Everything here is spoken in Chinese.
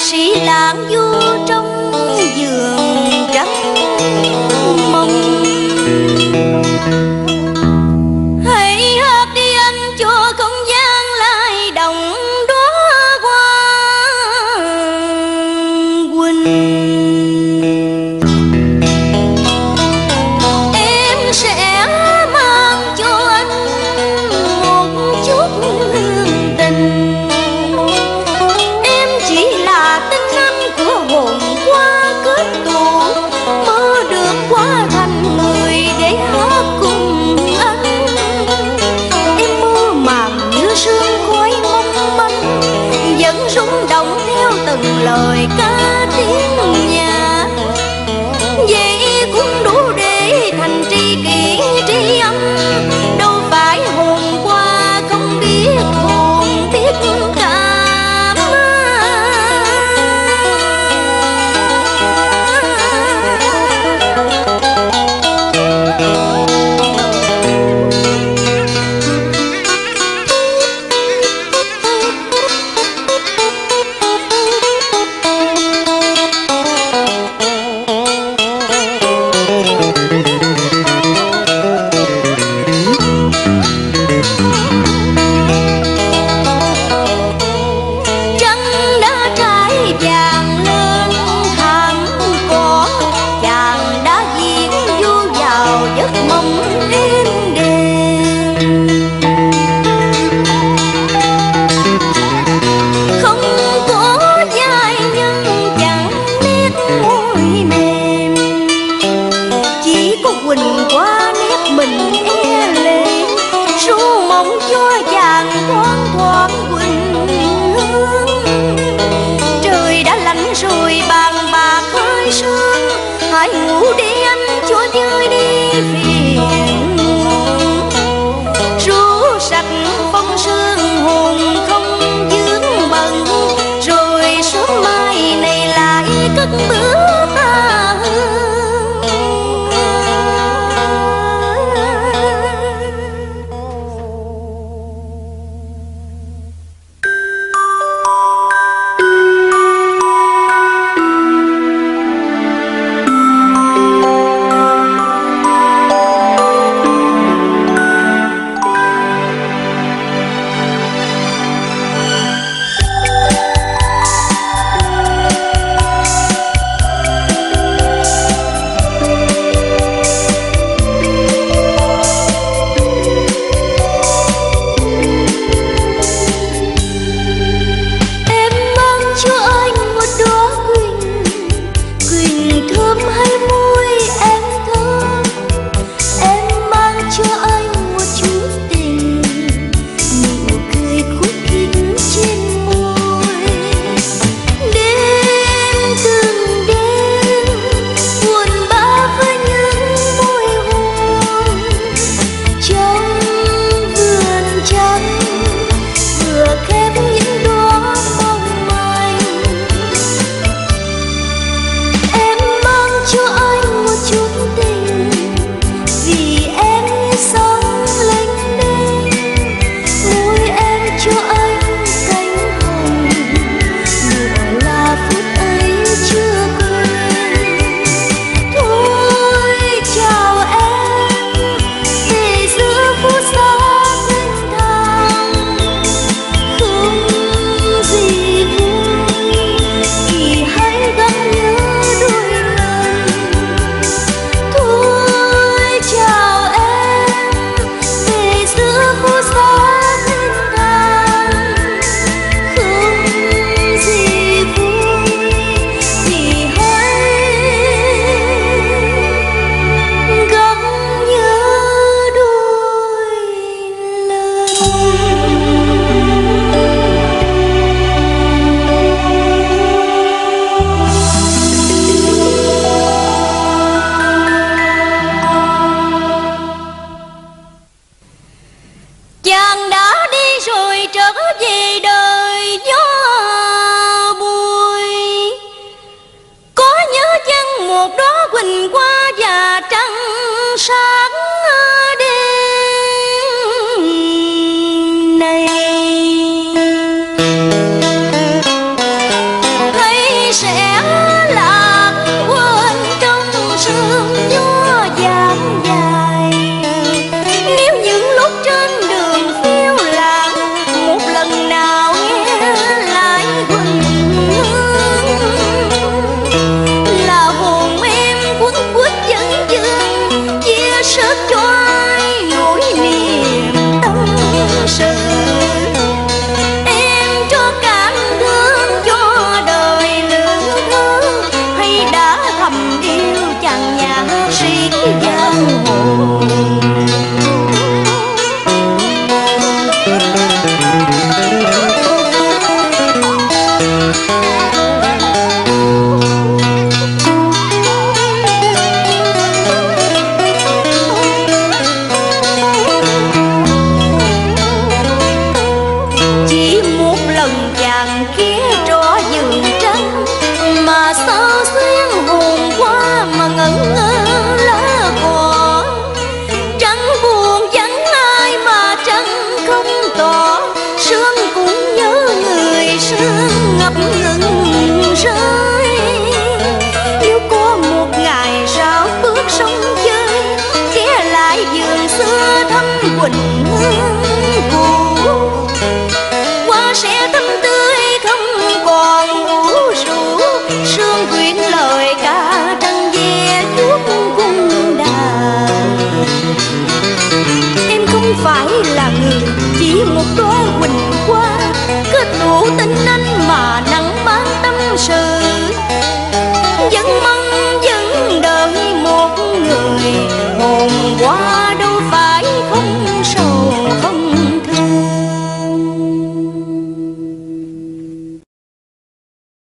sĩ lãng du. 手 Đó quỳnh. took your